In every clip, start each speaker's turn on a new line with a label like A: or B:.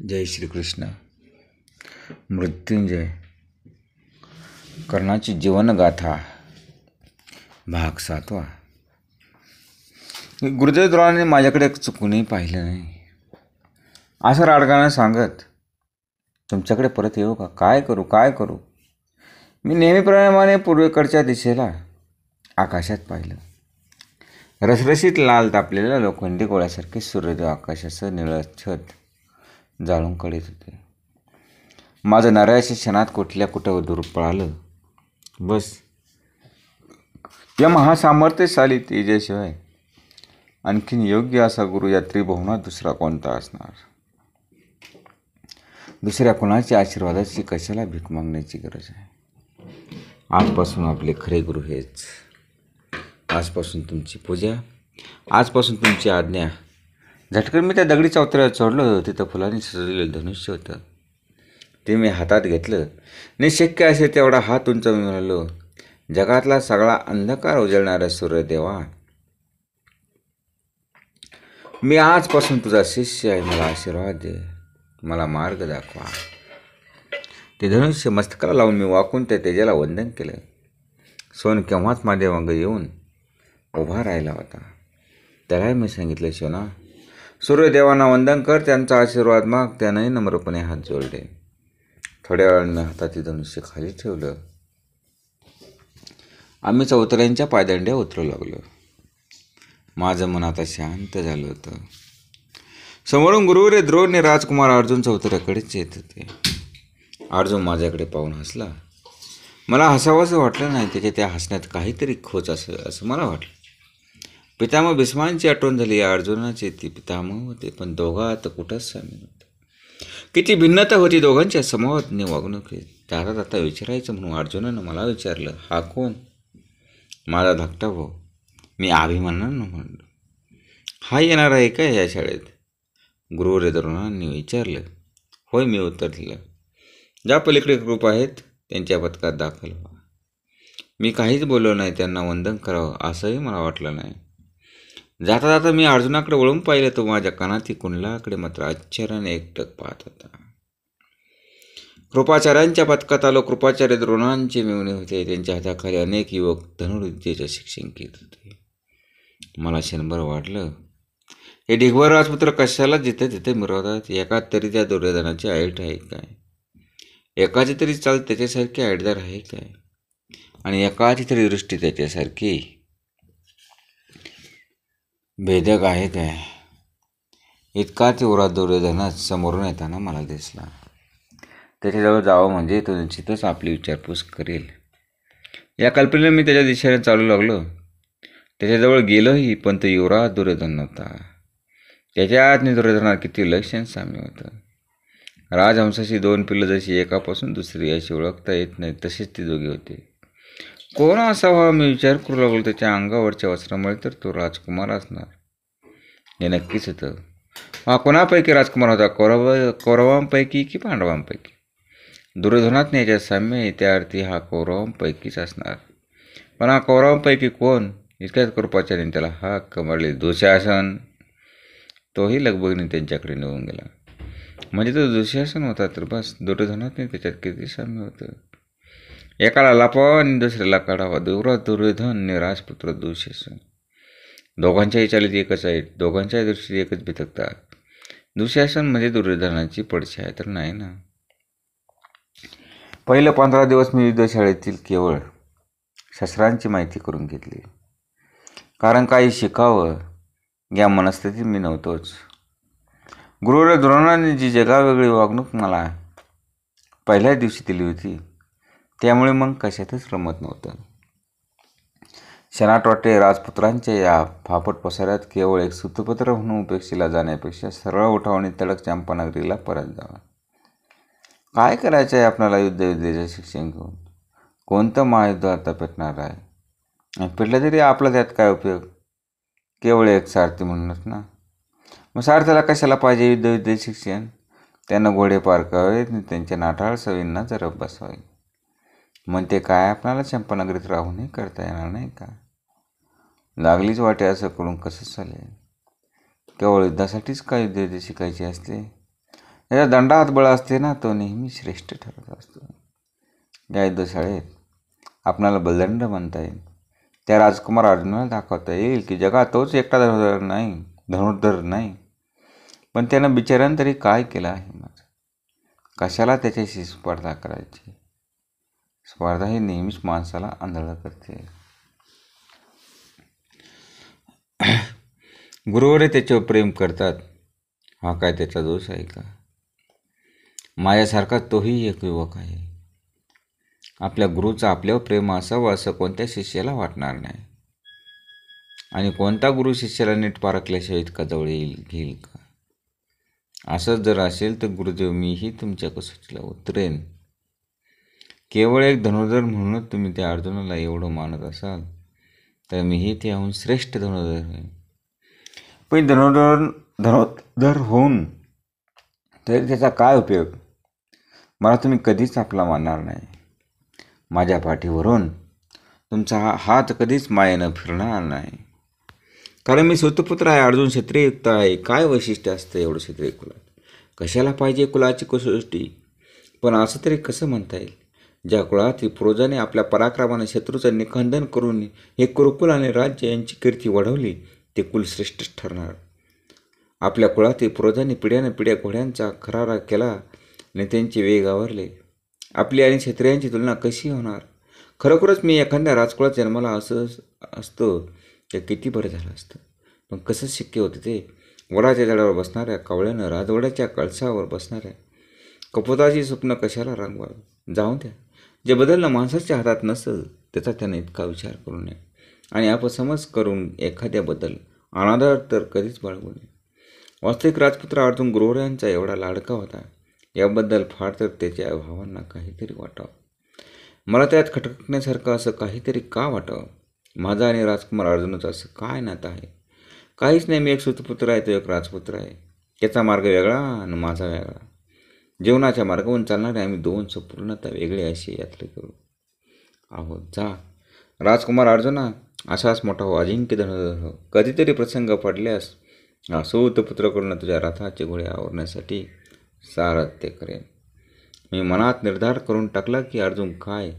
A: जय श्रीकृष्ण. मृत्युंजय. कर्णाची जीवनगाथा भाग सातवा. गुरुदेव द्रोणाने माझ्याकडे चुकूनही पाहिलं नाही. असं राडगाणं सांगत तुमच्याकडे परत येऊ का? काय करू? काय करू? मी नेहमीप्रमाणे पूर्वेकडच्या दिशेला आकाशात पाहिलं. रसरशीत लाल तापलेल्या लोखंडी गोळ्यासारखे सूर्योदय आकाशाचं निळं छत जाळून कळीत होते. माझं नरायच्या क्षणात कुठल्या कुठं दूर पळालं? बस. या महासामर्थ्यशाली तेजाशिवाय आणखीन योग्य असा गुरु या त्रिभुवनात दुसरा कोणता असणार? दुसऱ्या कोणाच्या आशीर्वादाची कशाला भीक मागण्याची गरज आहे? आजपासून आपले खरे गुरु हेच. आजपासून तुमची पूजा. आजपासून तुमची आज्ञा. झटकन मी त्या दगडी चौथऱ्यावर चढलो तिथं फुलांनी सजवलेलं धनुष्य होतं. ते मी हातात घेतलं. आणि शक्य असेल तेवढा हात उंच मी म्हणालो जगातला सगळा अंधकार उजळणारा सूर्यदेवा मी आजपासून तुझा शिष्य आहे. मला आशीर्वाद दे. मला मार्ग दाखवा. ते धनुष्य मस्तकाला लावून मी वाकून त्या तेजाला वंदन केलं. सोन केव्हाच माझ्या मागं येऊन उभा राहिला होता. त्यालाही मी सांगितलं शिवना सूर्यदेवांना वंदन कर त्यांचा आशीर्वाद माग त्यानंही नम्रपणे हात जोडले. थोड्या वेळानं हाताचे धनुष्य खाली ठेवलं. आम्ही चौतऱ्यांच्या पायदंड्या उतरू लागलो. माझं मन आता शांत झालं होतं. समोरून गुरुवरे द्रोण राजकुमार अर्जुन चौतऱ्याकडेच येत होते. अर्जुन माझ्याकडे पाहून हसला. मला हसावंसं वाटलं नाही त्याच्या त्या हसण्यात काहीतरी खोच असं असं मला वाटलं. पितामह भीष्मांची आठवण झाली अर्जुनाचे ती पितामह होते पण दोघात कुठंच सामील होते किती भिन्नता होती दोघांच्या समोरनी वागणुकीत त्याला आता विचारायचं म्हणून अर्जुनानं मला विचारलं हा कोण? माझा धाकटा भाऊ. मी अभिमानानं म्हणलो. हा येणार आहे का या शाळेत? गुरुवरे तरुणांनी विचारलं. होय मी उत्तर दिलं ज्या पलीकडे ग्रुप आहेत त्यांच्या पथकात दाखल व्हा. मी काहीच बोललो नाही त्यांना वंदन करावं असंही मला वाटलं नाही. जाता जाता मी अर्जुनाकडे वळून पाहिलं तो माझ्या कानातील कुंडलाकडे मात्र आश्चर्याने एकटक पाहत होता. कृपाचार्यांच्या पथकात आलो. कृपाचार्य द्रोणांचे मिळवणे होते. त्यांच्या हाताखाली अनेक युवक धनुर्विद्येचे शिक्षण घेत होते. मला क्षणभर वाटलं हे ढिगभर राजपुत्र कशाला जिथे तिथे मिरवतात? एकाच तरी त्या दुर्योधनाची ऐट आहे काय? एकाची तरी चाल त्याच्यासारखी आईटदार आहे काय? आणि एकाची तरी दृष्टी त्याच्यासारखी भेदक आहे काय इतका तीव्रा दुर्योधनात समोरून येताना मला दिसला. त्याच्याजवळ जावं म्हणजे तो निश्चितच आपली विचारपूस करेल. या कल्पनेने मी त्याच्या दिशेने चालू लागलो. त्याच्याजवळ गेलोही पण तो युवराज दुर्योधन नव्हता. त्याच्या आतनी दुर्योधनात किती लक्षण साम्य होतं. राजहंसाची दोन पिल्लं जशी एकापासून दुसरी अशी ओळखता येत नाही तसेच ती दोघी होती. कोण असावा मी विचार करू लागलो त्याच्या अंगावरच्या वस्त्रामुळे तर तो राजकुमार असणार. हे नक्कीच होतं. हा कोणापैकी राजकुमार होता? कौरव कौरवांपैकी की पांडवांपैकी? दुर्योधनात याच्या साम्य त्या अर्थी हा कौरवांपैकीच असणार. पण हा कौरवांपैकी कोण? इतक्याच कृपाचार्याने त्याला हा कमरले दुशासन. तोही लगबगीने त्यांच्याकडे निघून गेला. म्हणजे तो दुशासन होता तर बस. दुर्योधनात त्याच्यात किती साम्य होतं. एकाला लपावा आणि दुसऱ्याला काढावा. दुरा दुर्योधन आणि राजपुत्र दुःशासन दोघांच्याही चालीत एकच आहेत दोघांच्याही दृष्टीत एकच भितकतात दुशासन म्हणजे दुर्योधनाची पडशी आहे तर नाही ना? पहिलं पंधरा दिवस मी युद्धशाळेतील केवळ शस्त्रांची माहिती करून घेतली. कारण काही शिकावं या मनस्थितीत मी नव्हतोच. गुरुर द्रोणाने जी जगावेगळी वागणूक मला पहिल्या दिवशी दिली होती त्यामुळे मग कशातच रमत नव्हतं. शनाटवाटे वाटे राजपुत्रांच्या या फापट पसाऱ्यात केवळ एक सूतपत्र म्हणून उपेक्षेला जाण्यापेक्षा सरळ उठावणी तडक चंपानगरीला परत जावा. काय करायचं आहे आपल्याला युद्धविद्येचं शिक्षण घेऊन? कोणतं महायुद्ध आता पेटणार आहे? पेटलं तरी आपला त्यात काय उपयोग? केवळ एक सारथी म्हणूनच ना? मग सारथ्याला कशाला पाहिजे युद्धविद्येचं शिक्षण? त्यांना घोडे पारकावेत आणि त्यांच्या नाठाळ सवींना जरब बसवावी. मग ते काय आपल्याला चंपानगरीत राहूनही करता येणार नाही का? लागलीच वाटे असं करून कसं चालेल? केवळ युद्धासाठीच का युद्ध शिकायचे असते याचा दंडा हातबळ असते ना तो नेहमी श्रेष्ठ ठरत असतो. या युद्धशाळेत आपणाला बलदंड म्हणता येईल. त्या राजकुमार अर्जुनाला दाखवता येईल की जगात तोच एकटा धनुर्धर नाही धनुर्धर नाही. पण त्यानं बिचारानं तरी काय केलं आहे? माझं कशाला त्याच्याशी स्पर्धा करायची? स्पर्धा ही नेहमीच माणसाला आंधळा करते. गुरुवर त्याच्यावर प्रेम करतात. हा काय त्याचा दोष आहे का? माझ्यासारखा तोही एक युवक आहे. आपल्या गुरुचा आपल्यावर प्रेम असावं असं कोणत्या शिष्याला वाटणार नाही? आणि कोणता गुरु शिष्याला नीट पारखल्याशिवाय इतका जवळ येईल घेईल का? असंच जर असेल तर गुरुदेव मीही तुमच्या कसोटीला उतरेन. केवळ एक धनुर्धर म्हणूनच तुम्ही त्या अर्जुनाला एवढं मानत असाल तर मीही त्याहून श्रेष्ठ धनुर्धर होईन. पण धनुर्धर धनुर्धर होऊन तरी त्याचा काय उपयोग? मला तुम्ही कधीच आपला मानणार नाही. माझ्या पाठीवरून तुमचा हा हात कधीच मायेनं फिरणार नाही. कारण मी स्वतपुत्र आहे अर्जुन क्षत्रियुक्त आहे. काय वैशिष्ट्य असतं एवढं क्षत्रिय कुलात? कशाला पाहिजे कुलाची कसोष्टी? पण असं तरी कसं म्हणता येईल? ज्या कुळात प्रोजाने आपल्या पराक्रमाने शत्रूचं निखंदन करून हे कुरुकुल आणि राज्य यांची कीर्ती वाढवली ते कुलश्रेष्ठ ठरणार. आपल्या कुळातील पूर्वजांनी पिढ्यानं पिढ्या घोड्यांचा खरारा केला आणि त्यांचे वेग आवरले. आपली आणि क्षत्रियांची तुलना कशी होणार? खरोखरच मी एखाद्या राजकुळात जन्माला असं असतं ते किती बरं झालं असतं. पण कसं शक्य होतं ते? वडाच्या झाडावर बसणाऱ्या कावळ्यानं राजवड्याच्या कळसावर बसणाऱ्या कपोताची स्वप्न कशाला रंगवावी? जाऊन द्या. जे बदलणं माणसाच्या हातात नसतं त्याचा त्यानं इतका विचार करू नये. आणि अपसमज करून एखाद्याबद्दल अनादर तर कधीच बाळगू नये. वास्तविक राजपुत्र अर्जुन गुरुवरायांचा एवढा लाडका होता याबद्दल फार तर त्याच्या भावांना काहीतरी वाटावं. मला त्यात खटकण्यासारखं असं काहीतरी का वाटावं? माझा आणि राजकुमार अर्जुनाचं असं काय नातं आहे? काहीच नाही मी एक सुतपुत्र आहे तो एक राजपुत्र आहे. त्याचा मार्ग वेगळा आणि माझा वेगळा. जीवनाच्या मार्गावरून चालणारे आम्ही दोन संपूर्णता वेगळे असे यात्रे करू आहोत. जा. राजकुमार अर्जुना असाच मोठा हो अजिंक्य धनुर्धर हो. कधीतरी प्रसंग पडल्यास सूत पुत्रकडून तुझ्या रथाचे घोडे आवरण्यासाठी सारथ्य करेन. मी मनात निर्धार करून टाकला की अर्जुन काय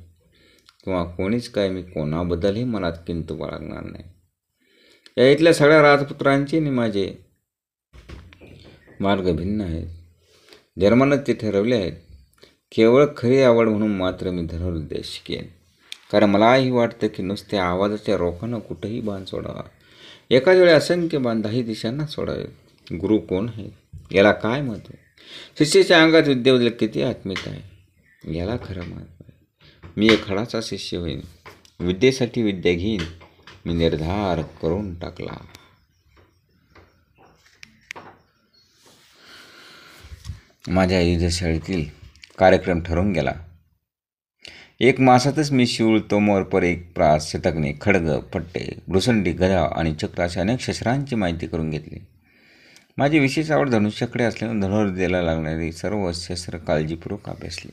A: किंवा कोणीच काय मी कोणाबद्दलही मनात किंतू बाळगणार नाही. या इथल्या सगळ्या राजपुत्रांचे आणि माझे मार्ग भिन्न आहेत. जन्मानं ते ठरवले आहेत. केवळ खरी आवड म्हणून मात्र मी धनुर्विद्या शिकेन कारण मलाही वाटतं की नुसत्या आवाजाच्या रोखानं कुठंही बाण सोडावा. एकाच वेळी असंख्य बाण दाही दिशांना सोडावे. गुरु कोण आहे? याला काय महत्त्व शिष्याच्या अंगात विद्येबद्दल किती आत्मीयता आहे? याला खरं महत्त्व आहे. मी एक खडाचा शिष्य होईन. विद्येसाठी विद्या घेईन. मी निर्धार करून टाकला. माझ्या युद्धशाळेतील कार्यक्रम ठरून गेला एक मासातच मी शिवळ तोमोर पर एक प्रास शतकने खडग पट्टे घुसंडी गदा आणि चक्र अशा अनेक शस्त्रांची माहिती करून घेतली. माझी विशेष आवड धनुष्याकडे असल्याने धनुर्विद्येला लागणारी सर्व शस्त्र काळजीपूर्वक अभ्यासली.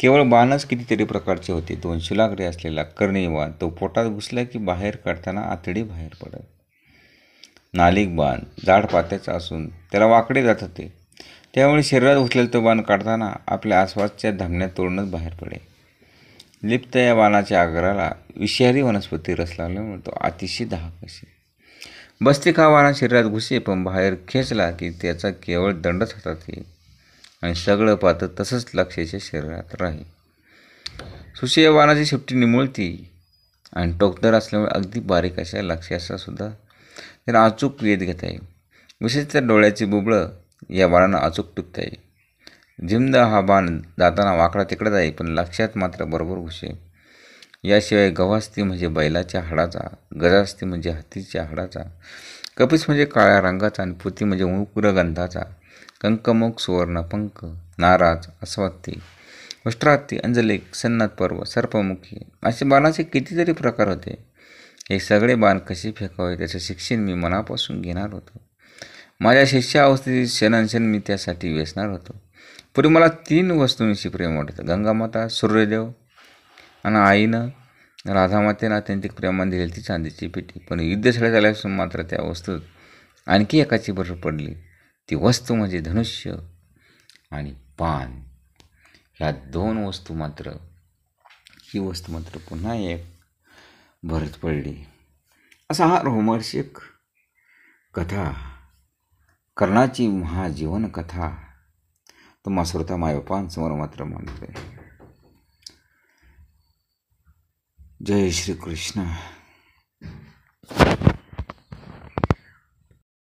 A: केवळ बाणच कितीतरी प्रकारचे होते दोन शिलाकडे असलेला कर्णीवान बाण तो पोटात घुसला की बाहेर काढताना आतडी बाहेर पडत. नालिक बाण जाड पात्याचा असून त्याला वाकडे जात होते. त्यामुळे शरीरात उचलेल तो बाण काढताना आपल्या आसपासच्या धामण्यात तोडूनच बाहेर पडे लिप्त या बाणाच्या आग्राला विषारी वनस्पती रस लावल्यामुळे तो अतिशय धाक असे बस्तिक हा बाणा शरीरात घुसे पण बाहेर खेचला की त्याचा केवळ दंडच हातात येईल. आणि सगळं पात्र तसंच लक्षाच्या शरीरात राहील. सुशी या बाणाची शेपटी निमुळती आणि टोकदार असल्यामुळे अगदी बारीक अशा लक्ष्याचा सुद्धा त्याला अचूक वेध घेता येईल. विशेषतः डोळ्याची बुबळं या बाळानं अचूक टिपता आहे जिमद हा बाण जाताना वाकडा तिकडे आहे पण लक्षात मात्र बरोबर घुसे. याशिवाय गव्हास्ती म्हणजे बैलाच्या हाडाचा गजास्ती म्हणजे हत्तीच्या हाडाचा कपीस म्हणजे काळ्या रंगाचा आणि पुती म्हणजे उग्र गंधाचा कंकमुख सुवर्ण पंख नाराज अस्वत्ती उष्ट्रात्ती अंजलेक सन्नात पर्व सर्पमुखी असे बाणाचे कितीतरी प्रकार होते. हे सगळे बाण कसे फेकावे त्याचं शिक्षण मी मनापासून घेणार होतो. माझ्या शिष्यावस्थेतील क्षणांक्षण मी त्यासाठी व्यसणार होतो. पूर्वी मला तीन वस्तूंशी प्रेम वाटतं गंगामाता सूर्यदेव आणि आईनं राधामातेनं अत्यंतिक प्रेमाने दिलेली ती चांदीची पेटी. पण युद्धशाळेत आल्यापासून मात्र त्या वस्तूत आणखी एकाची भर पडली. ती वस्तू म्हणजे धनुष्य आणि पान. ह्या दोन वस्तू मात्र ही वस्तू मात्र पुन्हा एक भरत पडली. असा हा रोमर्षिक कथा. कर्णाची महाजीवन कथा. तो तुम्हा श्रोता मायबापांसमोर मात्र मानते जय श्री कृष्ण